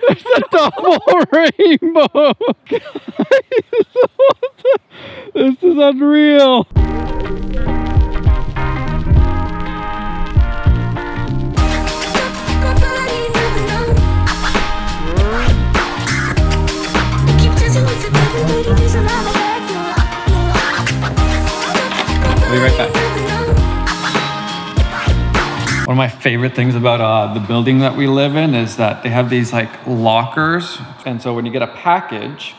There's a double rainbow. this is unreal. I'll be right back. One of my favorite things about uh, the building that we live in is that they have these like lockers. And so when you get a package,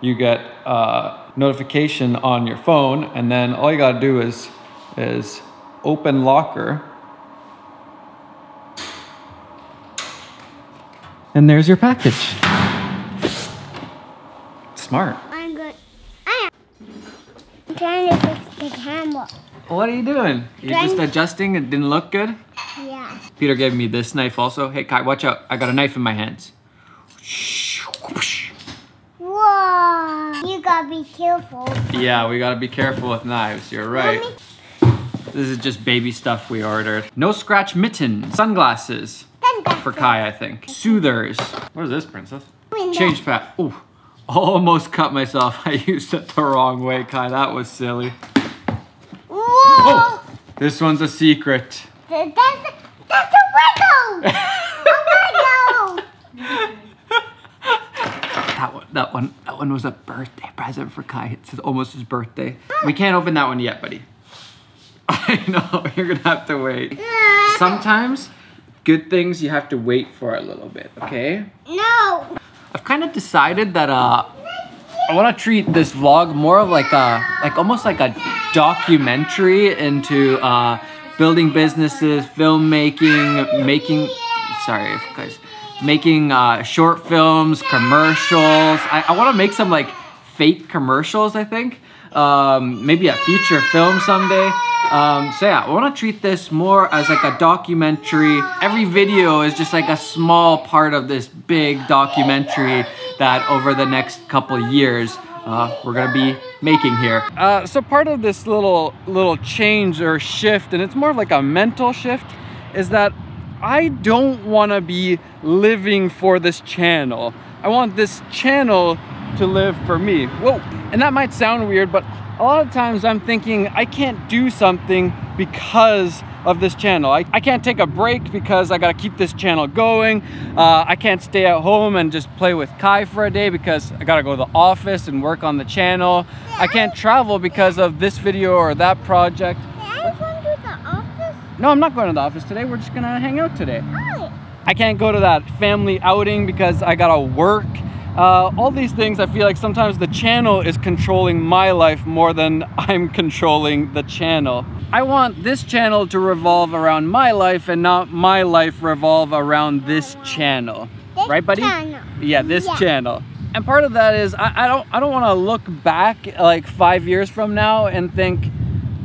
you get a notification on your phone, and then all you gotta do is is open locker. And there's your package. Smart. I'm good. I am. I'm trying to fix the camera. What are you doing? You're just adjusting? It didn't look good? Peter gave me this knife also. Hey Kai, watch out. I got a knife in my hands. Whoa. You gotta be careful. Yeah, we gotta be careful with knives. You're right. This is just baby stuff we ordered. No scratch mitten, sunglasses that's for. Kai, I think. Soothers. What is this, princess? Window. Change pad. Ooh, almost cut myself. I used it the wrong way, Kai. That was silly. Whoa. Oh, this one's a secret. Th- That's that's a window. That one, that one, that one was a birthday present for Kai. It's almost his birthday. We can't open that one yet, buddy. I know, you're gonna have to wait. Sometimes, good things you have to wait for a little bit, okay? No. I've kind of decided that uh, I want to treat this vlog more of like a, like almost like a documentary into uh, building businesses, filmmaking, making, sorry guys, making uh, short films, commercials. I, I want to make some like fake commercials, I think. Um, maybe a feature film someday. Um, so yeah, I want to treat this more as like a documentary. Every video is just like a small part of this big documentary that over the next couple years uh, we're gonna be making here. Uh, so part of this little little change or shift, and it's more of like a mental shift, is that I don't want to be living for this channel. I want this channel to live for me. Whoa, and that might sound weird, but a lot of times I'm thinking I can't do something because of this channel. I, I can't take a break because I gotta keep this channel going. Uh, I can't stay at home and just play with Kai for a day because I gotta go to the office and work on the channel. I can't travel because of this video or that project. Can I come to the office? No, I'm not going to the office today. We're just gonna hang out today. I can't go to that family outing because I gotta work. Uh, all these things, I feel like sometimes the channel is controlling my life more than I'm controlling the channel. I want this channel to revolve around my life and not my life revolve around this channel. This right, buddy? channel. Yeah, this Yeah. channel. And part of that is I, I don't I don't want to look back like five years from now and think,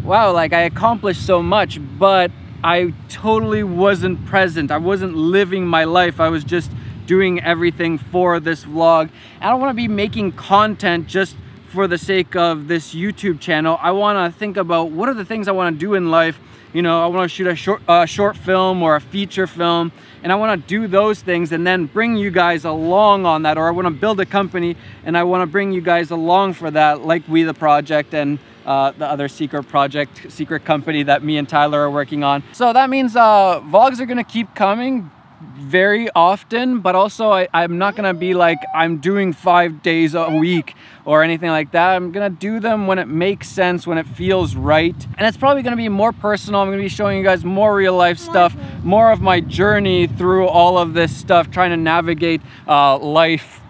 wow, like I accomplished so much, but I totally wasn't present. I wasn't living my life. I was just doing everything for this vlog. I don't want to be making content just for the sake of this YouTube channel. I want to think about what are the things I want to do in life. You know, I want to shoot a short, uh, short film or a feature film, and I want to do those things and then bring you guys along on that. Or I want to build a company and I want to bring you guys along for that, like We the Project and uh, the other secret project, secret company that me and Tyler are working on. So that means uh, vlogs are gonna keep coming very often, but also I, I'm not gonna be like I'm doing five days a week or anything like that. I'm gonna do them when it makes sense, when it feels right. And it's probably gonna be more personal. I'm gonna be showing you guys more real life stuff, more of my journey through all of this stuff, trying to navigate uh, life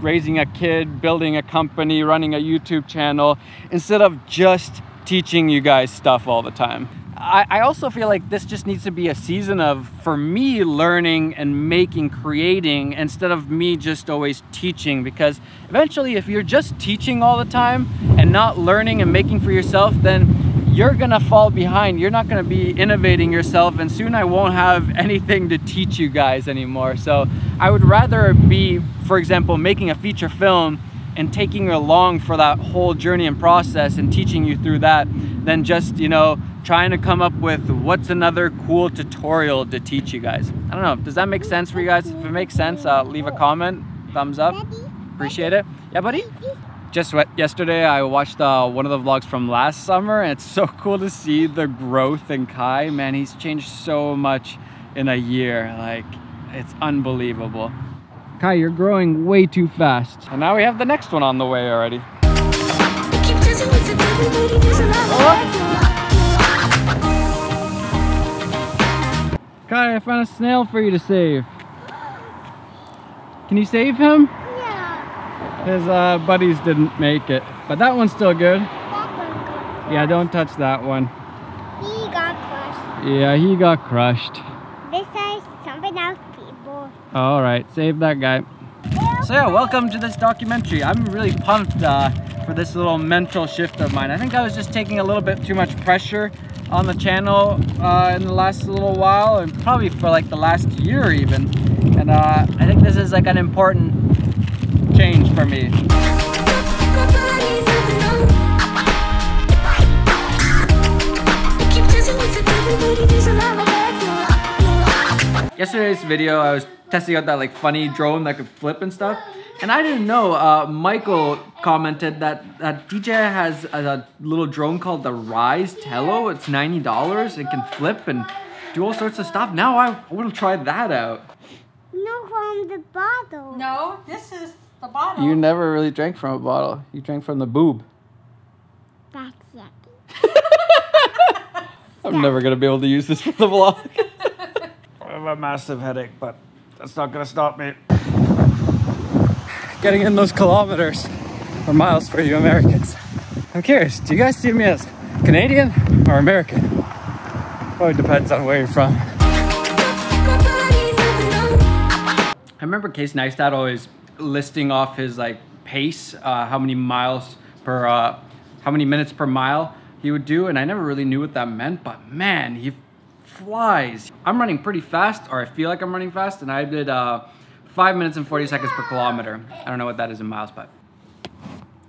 raising a kid, building a company, running a YouTube channel, instead of just teaching you guys stuff all the time. I, I also feel like this just needs to be a season of, for me, learning and making, creating, instead of me just always teaching. Because eventually, if you're just teaching all the time and not learning and making for yourself, then you're gonna fall behind. You're not gonna be innovating yourself, and soon I won't have anything to teach you guys anymore. So I would rather be, for example, making a feature film and taking you along for that whole journey and process and teaching you through that than just, you know, trying to come up with what's another cool tutorial to teach you guys. I don't know, does that make sense for you guys? If it makes sense, uh, leave a comment, thumbs up, appreciate it. Yeah, buddy? Just yesterday, I watched uh, one of the vlogs from last summer, and it's so cool to see the growth in Kai. Man, he's changed so much in a year. Like, it's unbelievable. Kai, you're growing way too fast. And now we have the next one on the way already. Kai, I found a snail for you to save. Can you save him? Yeah. His uh, buddies didn't make it, but that one's still good. That one got Yeah, don't touch that one. He got crushed. Yeah, he got crushed. This is something else, people. All right, save that guy. So yeah, welcome to this documentary. I'm really pumped uh, for this little mental shift of mine. I think I was just taking a little bit too much pressure on the channel uh, in the last little while, and probably for like the last year even. And uh, I think this is like an important change for me. Yesterday's video, I was testing out that like funny drone that could flip and stuff. And I didn't know, uh, Michael commented that, that DJI has a, a little drone called the Ryze Tello. It's $90. It can flip and do all sorts of stuff. Now I want to try that out. No, from the bottle. No, this is the bottle. You never really drank from a bottle. You drank from the boob. That's yucky. I'm never going to be able to use this for the vlog. I have a massive headache, but that's not going to stop me. Getting in those kilometers or miles for you Americans. I'm curious, do you guys see me as Canadian or American? Probably depends on where you're from. I remember Casey Neistat always listing off his like pace, uh, how many miles per, uh, how many minutes per mile he would do, and I never really knew what that meant, but man, he flies. I'm running pretty fast, or I feel like I'm running fast, and I did uh, five minutes and 40 seconds per kilometer. I don't know what that is in miles, but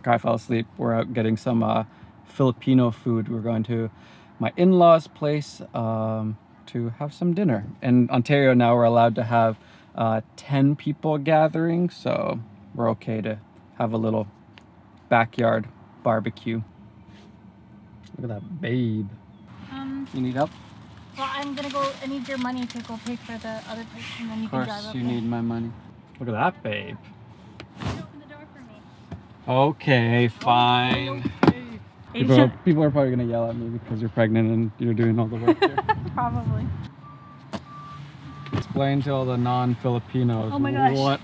guy fell asleep. We're out getting some uh, Filipino food. We're going to my in-laws' place um, to have some dinner. In Ontario now, we're allowed to have uh, 10 people gathering, so we're okay to have a little backyard barbecue. Look at that babe. Um, You need help? Well, I'm gonna go. I need your money to go pay for the other place, and then you can drive up. Of course, up you need my money. Look at that babe. Open the door for me. Okay, oh, fine. People are, people are probably gonna yell at me because you're pregnant and you're doing all the work here. Probably. Explain to all the non-Filipinos Oh my gosh. what.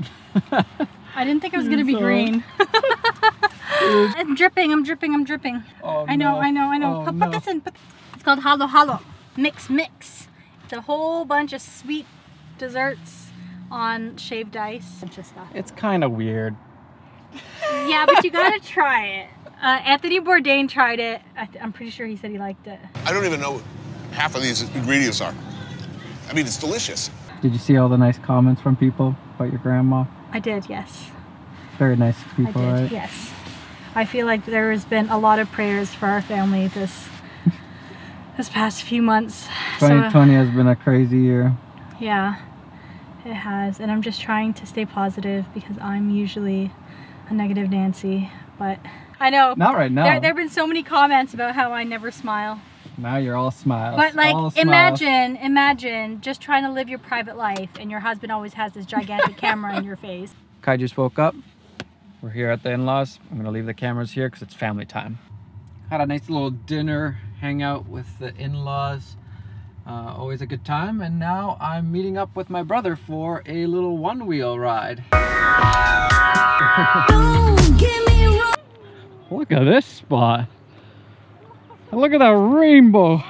I didn't think it was gonna be So- green. I'm dripping. I'm dripping. I'm dripping. Oh, I know. no. I know. I know. Oh, put, no. put this in. Put, it's called halo halo. Mix mix. It's a whole bunch of sweet desserts on shaved ice. Bunch of stuff. It's kind of weird. Yeah, but you gotta try it. Uh, Anthony Bourdain tried it. I th- I'm pretty sure he said he liked it. I don't even know what half of these ingredients are. I mean, it's delicious. Did you see all the nice comments from people about your grandma? I did, yes. Very nice I people, did, right? yes. I feel like there has been a lot of prayers for our family this this past few months. So, 2020 has been a crazy year. yeah, it has, and I'm just trying to stay positive because I'm usually a negative Nancy, but I know. Not right now. There, there have been so many comments about how I never smile. now you're all smiles. But like, all smiles. imagine, imagine just trying to live your private life, and your husband always has this gigantic camera in your face. Kai just woke up. We're here at the in-laws. I'm gonna leave the cameras here because it's family time. Had a nice little dinner, hangout with the in-laws. Uh, always a good time. And now I'm meeting up with my brother for a little one-wheel ride. Look at this spot. Look at that rainbow.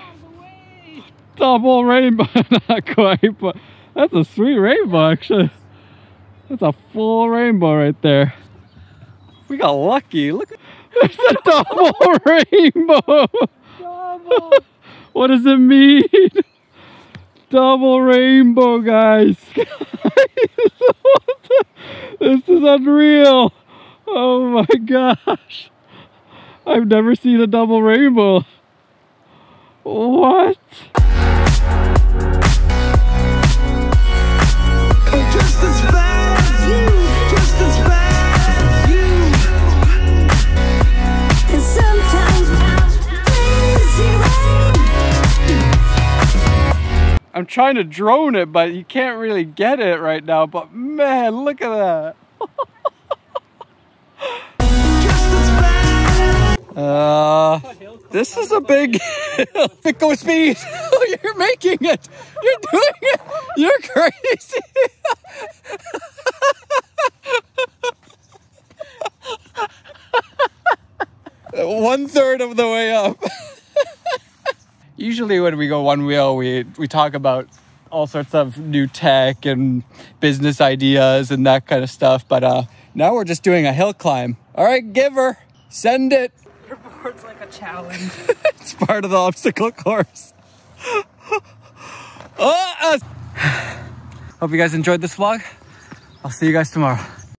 Double rainbow. Not quite, but that's a sweet rainbow actually. That's a full rainbow right there. We got lucky. Look, there's a double rainbow. what does it mean? Double rainbow, guys. this is unreal. Oh my gosh. I've never seen a double rainbow. What? Just as bad trying to drone it, but you can't really get it right now. But man, look at that. Uh, this is a big go speed. You're making it. You're doing it. You're crazy. one third of the way up. Usually, when we go one wheel, we we talk about all sorts of new tech and business ideas and that kind of stuff. But uh, now we're just doing a hill climb. All right, giver, send it. Your board's like a challenge. It's part of the obstacle course. oh, uh, Hope you guys enjoyed this vlog. I'll see you guys tomorrow.